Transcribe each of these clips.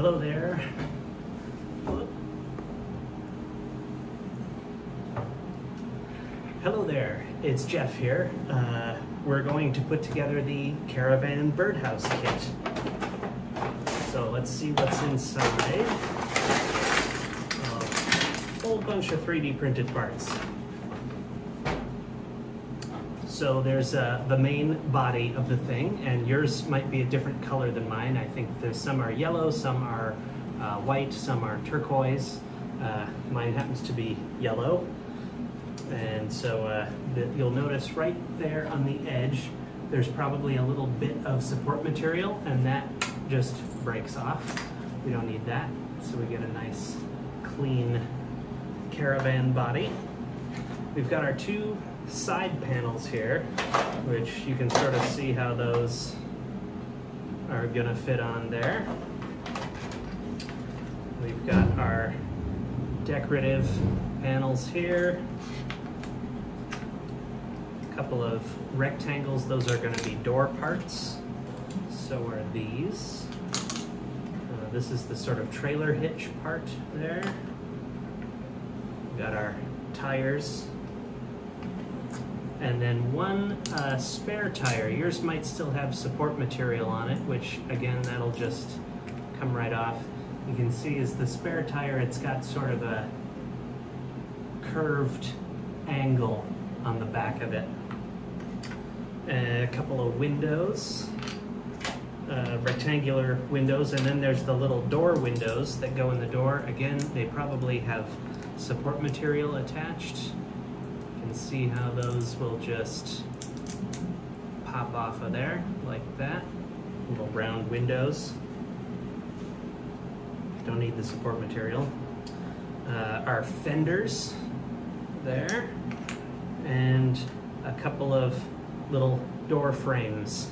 Hello there. Hello there, it's Jeff here. Uh, we're going to put together the Caravan Birdhouse Kit. So let's see what's inside. A whole bunch of 3D printed parts. So there's uh, the main body of the thing, and yours might be a different color than mine. I think there's some are yellow, some are uh, white, some are turquoise. Uh, mine happens to be yellow. And so uh, the, you'll notice right there on the edge, there's probably a little bit of support material, and that just breaks off. We don't need that, so we get a nice, clean caravan body. We've got our two side panels here, which you can sort of see how those are gonna fit on there. We've got our decorative panels here. A couple of rectangles, those are gonna be door parts. So are these. Uh, this is the sort of trailer hitch part there. We've got our tires and then one uh, spare tire. Yours might still have support material on it, which again, that'll just come right off. You can see is the spare tire, it's got sort of a curved angle on the back of it. A couple of windows, uh, rectangular windows, and then there's the little door windows that go in the door. Again, they probably have support material attached see how those will just pop off of there like that. Little round windows. Don't need the support material. Uh, our fenders there and a couple of little door frames.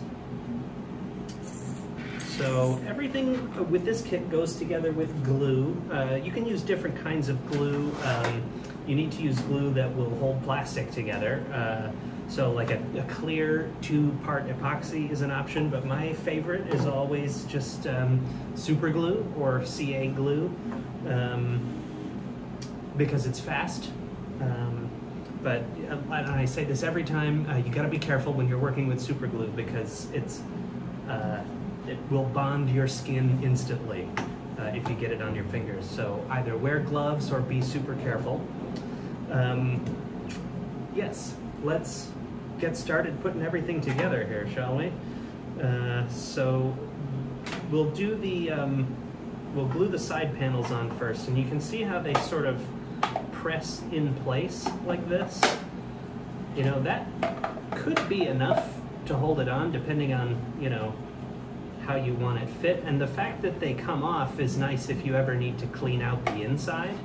So everything with this kit goes together with glue. Uh, you can use different kinds of glue. Um, you need to use glue that will hold plastic together. Uh, so like a, a clear two-part epoxy is an option, but my favorite is always just um, super glue or CA glue um, because it's fast. Um, but uh, I say this every time, uh, you gotta be careful when you're working with super glue because it's uh, it will bond your skin instantly uh, if you get it on your fingers. So either wear gloves or be super careful. Um, yes, let's get started putting everything together here, shall we? Uh, so we'll do the, um, we'll glue the side panels on first, and you can see how they sort of press in place like this. You know, that could be enough to hold it on, depending on, you know, how you want it fit. And the fact that they come off is nice if you ever need to clean out the inside.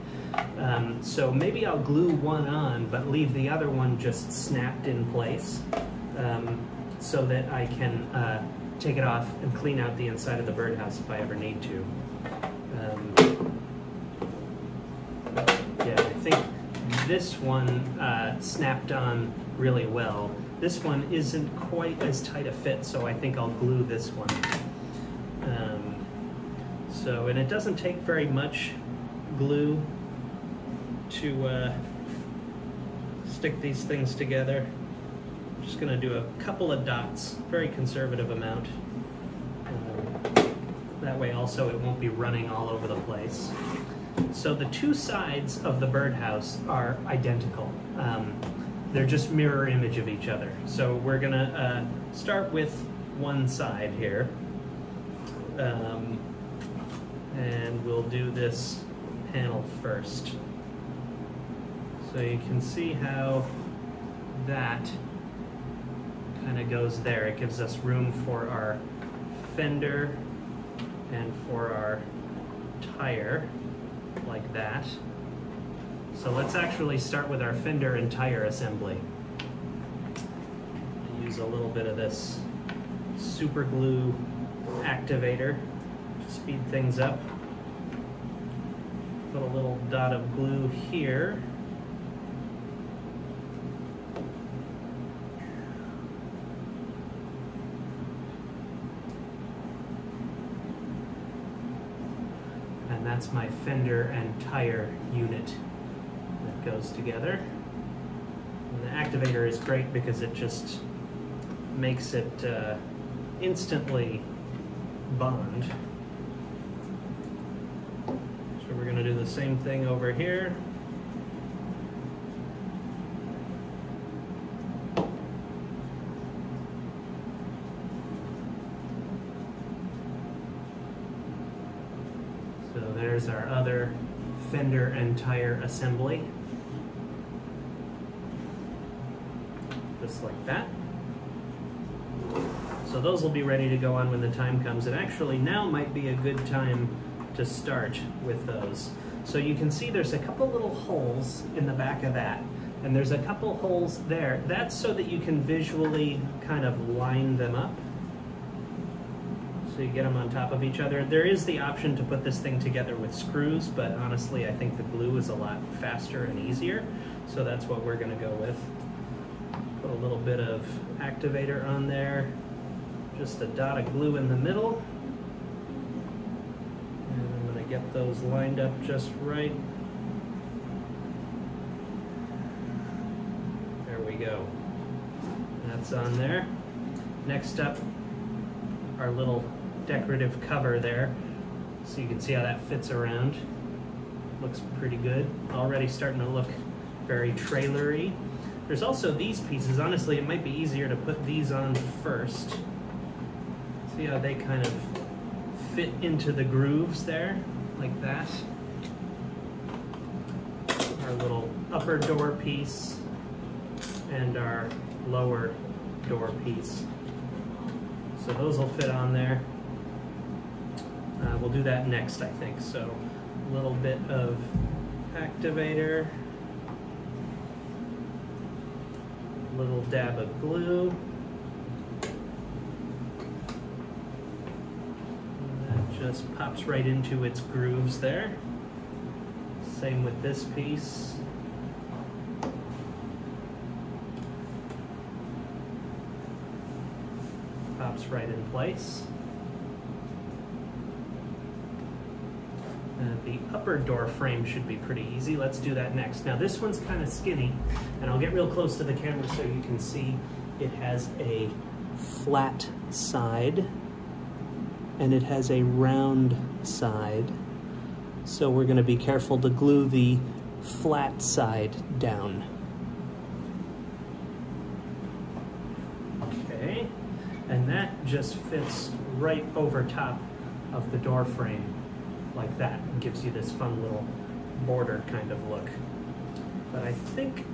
Um, so maybe I'll glue one on, but leave the other one just snapped in place um, so that I can uh, take it off and clean out the inside of the birdhouse if I ever need to. Um, yeah, I think this one uh, snapped on really well. This one isn't quite as tight a fit, so I think I'll glue this one. Um, so, and it doesn't take very much glue to uh, stick these things together. I'm just gonna do a couple of dots, very conservative amount. Uh, that way also it won't be running all over the place. So the two sides of the birdhouse are identical. Um, they're just mirror image of each other. So we're gonna uh, start with one side here. Um, and we'll do this panel first. So you can see how that kind of goes there. It gives us room for our fender and for our tire like that. So let's actually start with our fender and tire assembly. Use a little bit of this super glue activator to speed things up. Put a little dot of glue here. And that's my fender and tire unit that goes together. And the activator is great because it just makes it uh, instantly bond. So we're going to do the same thing over here. So there's our other fender and tire assembly. Just like that. So those will be ready to go on when the time comes. And actually now might be a good time to start with those. So you can see there's a couple little holes in the back of that. And there's a couple holes there. That's so that you can visually kind of line them up. So you get them on top of each other. There is the option to put this thing together with screws, but honestly I think the glue is a lot faster and easier. So that's what we're gonna go with. Put a little bit of activator on there. Just a dot of glue in the middle. And I'm gonna get those lined up just right. There we go. That's on there. Next up, our little decorative cover there. So you can see how that fits around. Looks pretty good. Already starting to look very trailery. There's also these pieces. Honestly, it might be easier to put these on first. See how they kind of fit into the grooves there, like that. Our little upper door piece and our lower door piece. So those will fit on there. Uh, we'll do that next, I think. So a little bit of activator, little dab of glue. That just pops right into its grooves there. Same with this piece. Pops right in place. The upper door frame should be pretty easy. Let's do that next. Now this one's kind of skinny, and I'll get real close to the camera so you can see it has a flat side and it has a round side. So we're going to be careful to glue the flat side down. Okay, and that just fits right over top of the door frame like that. Gives you this fun little border kind of look. But I think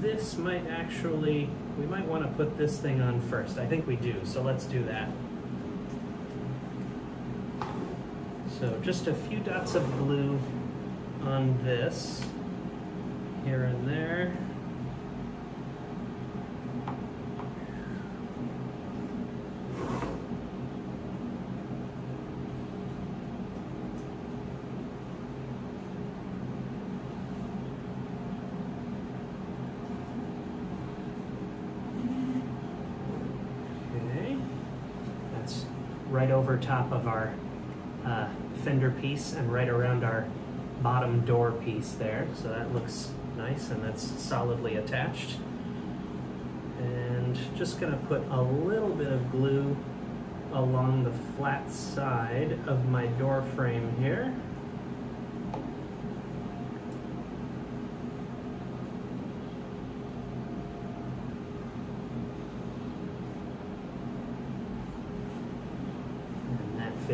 this might actually, we might want to put this thing on first. I think we do, so let's do that. So just a few dots of blue on this, here and there. Okay, that's right over top of our uh, fender piece and right around our bottom door piece there. So that looks nice and that's solidly attached. And just gonna put a little bit of glue along the flat side of my door frame here.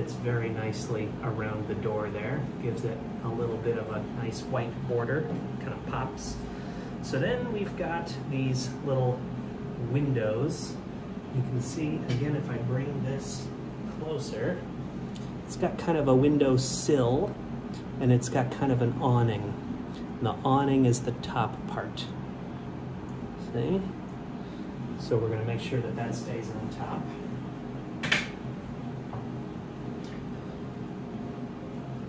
Fits very nicely around the door there. Gives it a little bit of a nice white border, kind of pops. So then we've got these little windows. You can see, again, if I bring this closer, it's got kind of a window sill and it's got kind of an awning. And the awning is the top part. See? So we're gonna make sure that that stays on top.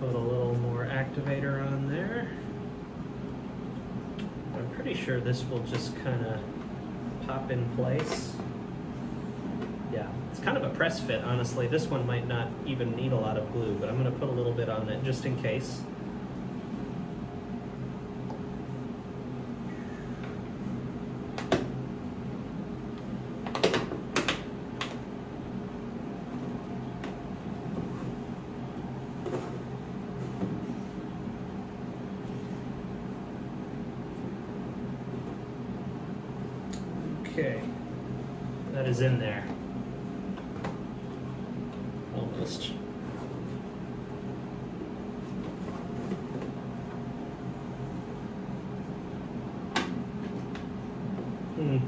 Put a little more activator on there. I'm pretty sure this will just kind of pop in place. Yeah, it's kind of a press fit, honestly. This one might not even need a lot of glue, but I'm gonna put a little bit on it just in case. Okay, that is in there. Almost. Hmm.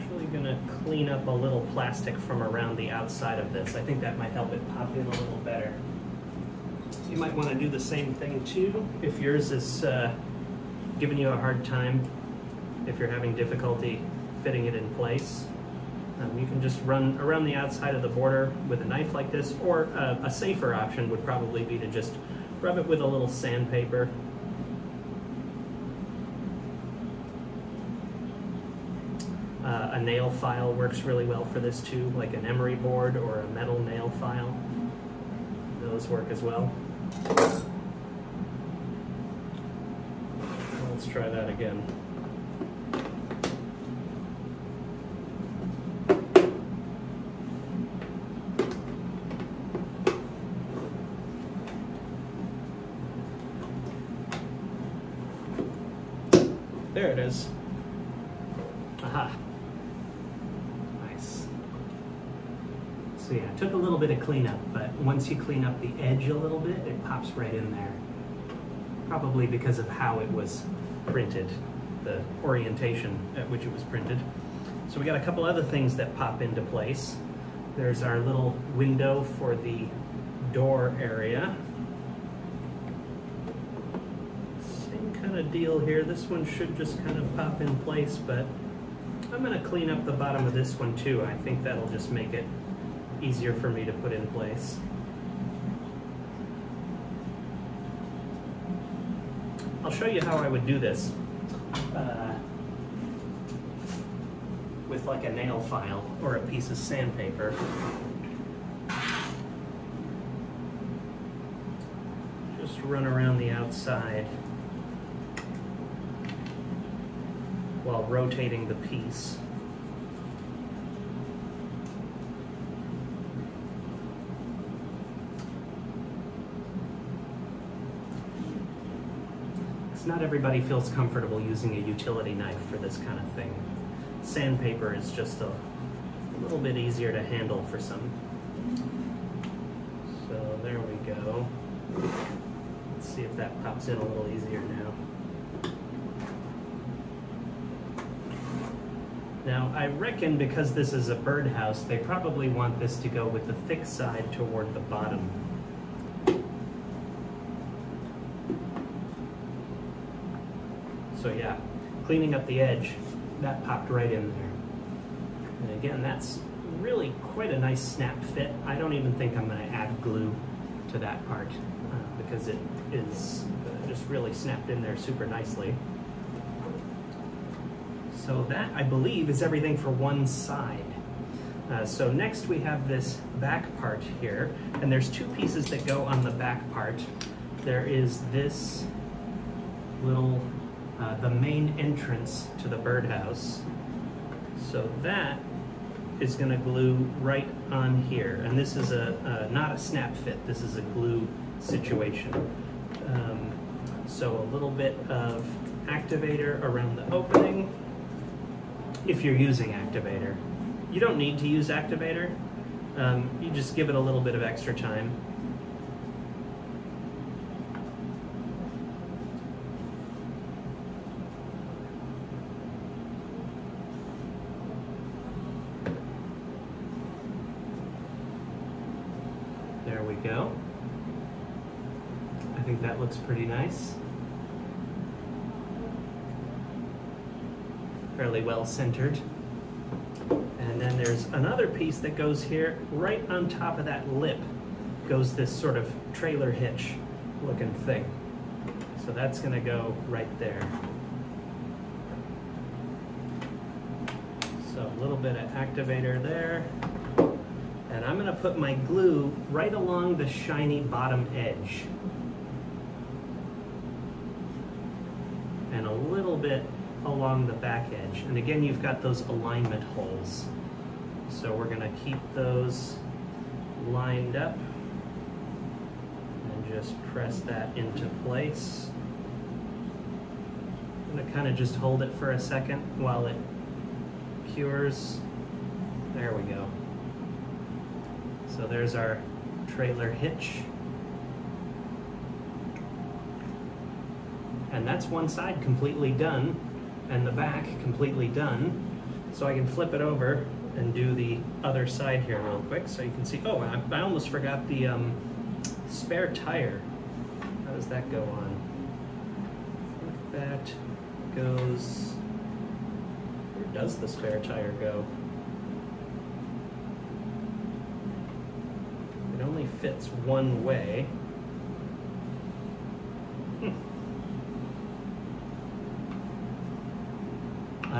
Actually gonna clean up a little plastic from around the outside of this. I think that might help it pop in a little better. You might want to do the same thing too if yours is uh, giving you a hard time if you're having difficulty fitting it in place. Um, you can just run around the outside of the border with a knife like this, or uh, a safer option would probably be to just rub it with a little sandpaper. Uh, a nail file works really well for this too, like an emery board or a metal nail file. Those work as well. Let's try that again. There it is. Aha. Nice. So yeah, it took a little bit of cleanup, but once you clean up the edge a little bit, it pops right in there. Probably because of how it was printed, the orientation at which it was printed. So we got a couple other things that pop into place. There's our little window for the door area. Same kind deal here. This one should just kind of pop in place, but I'm gonna clean up the bottom of this one too. I think that'll just make it easier for me to put in place. I'll show you how I would do this. Uh, with like a nail file or a piece of sandpaper. Just run around the outside while rotating the piece. Not everybody feels comfortable using a utility knife for this kind of thing. Sandpaper is just a little bit easier to handle for some. So there we go. Let's see if that pops in a little easier now. Now, I reckon because this is a birdhouse, they probably want this to go with the thick side toward the bottom. So yeah, cleaning up the edge, that popped right in there. And again, that's really quite a nice snap fit. I don't even think I'm gonna add glue to that part uh, because it is uh, just really snapped in there super nicely. So that, I believe, is everything for one side. Uh, so next we have this back part here, and there's two pieces that go on the back part. There is this little, uh, the main entrance to the birdhouse. So that is gonna glue right on here. And this is a, not a snap fit, this is a glue situation. Um, so a little bit of activator around the opening, if you're using activator. You don't need to use activator. Um, you just give it a little bit of extra time. There we go. I think that looks pretty nice. Fairly well centered. And then there's another piece that goes here, right on top of that lip goes this sort of trailer hitch looking thing. So that's gonna go right there. So a little bit of activator there. And I'm gonna put my glue right along the shiny bottom edge. And a little bit along the back edge. And again, you've got those alignment holes. So we're gonna keep those lined up and just press that into place. I'm gonna kind of just hold it for a second while it cures. There we go. So there's our trailer hitch. And that's one side completely done and the back completely done. So I can flip it over and do the other side here real quick so you can see. Oh, I, I almost forgot the um, spare tire. How does that go on? that goes, where does the spare tire go? It only fits one way.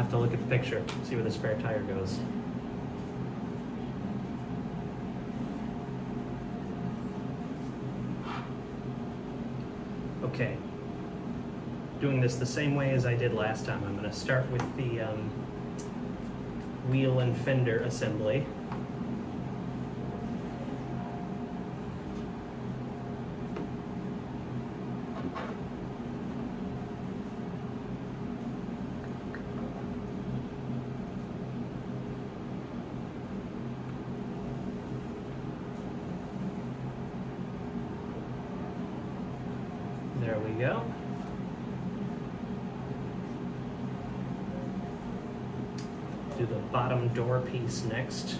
Have to look at the picture, see where the spare tire goes. Okay, doing this the same way as I did last time. I'm going to start with the um, wheel and fender assembly. There we go. The bottom door piece next.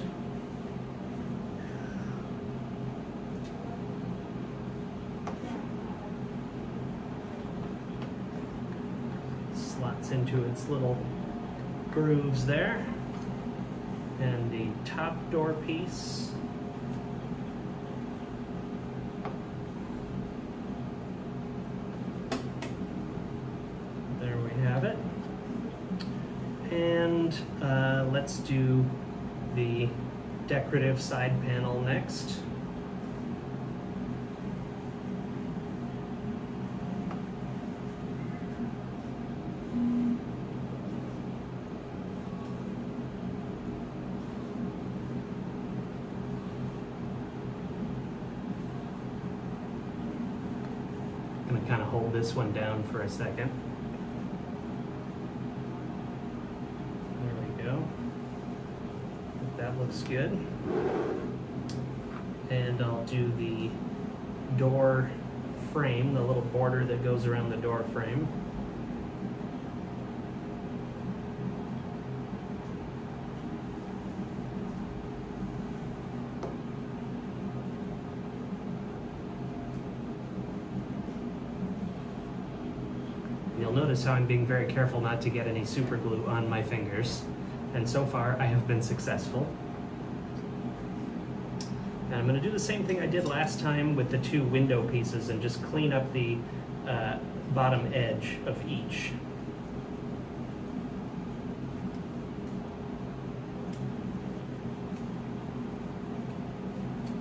Slots into its little grooves there. And the top door piece There we have it. And uh, let's do the decorative side panel next. I'm gonna kind of hold this one down for a second. There we go. That looks good. And I'll do the door frame, the little border that goes around the door frame. You'll notice how I'm being very careful not to get any super glue on my fingers. And so far, I have been successful. And I'm going to do the same thing I did last time with the two window pieces and just clean up the uh, bottom edge of each.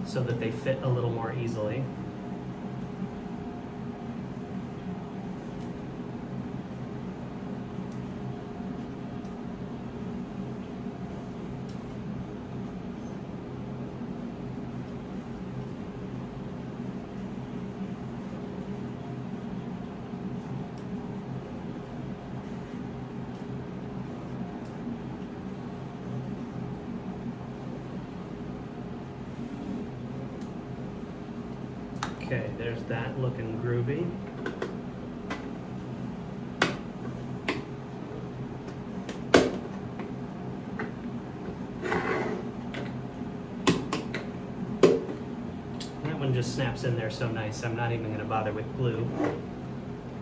So that they fit a little more easily. Okay, there's that looking groovy. That one just snaps in there so nice, I'm not even going to bother with glue.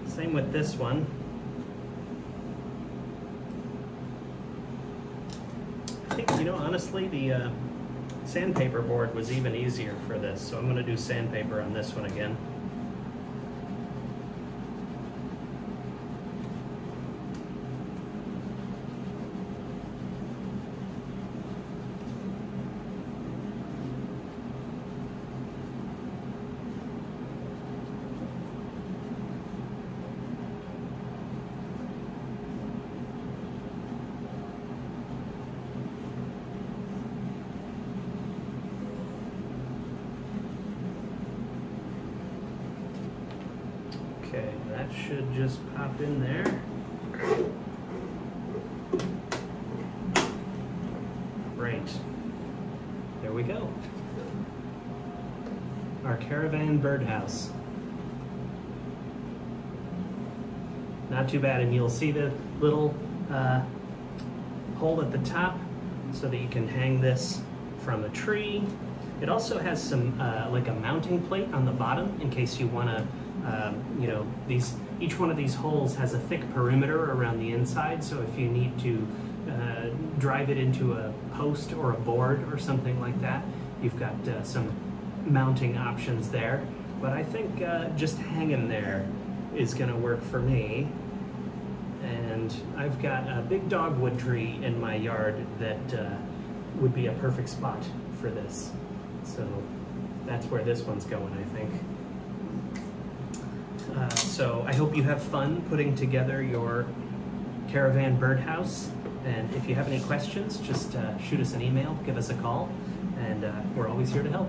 Same with this one. I think, you know, honestly, the uh, sandpaper board was even easier for this, so I'm going to do sandpaper on this one again. Okay, that should just pop in there. Right. There we go. Our caravan birdhouse. Not too bad, and you'll see the little uh, hole at the top so that you can hang this from a tree. It also has some, uh, like a mounting plate on the bottom in case you want to, um, you know, these each one of these holes has a thick perimeter around the inside, so if you need to uh, drive it into a post or a board or something like that, you've got uh, some mounting options there. But I think uh, just hanging there is going to work for me. And I've got a big dogwood tree in my yard that uh, would be a perfect spot for this. So that's where this one's going, I think. Uh, so I hope you have fun putting together your caravan birdhouse. And if you have any questions, just uh, shoot us an email, give us a call, and uh, we're always here to help.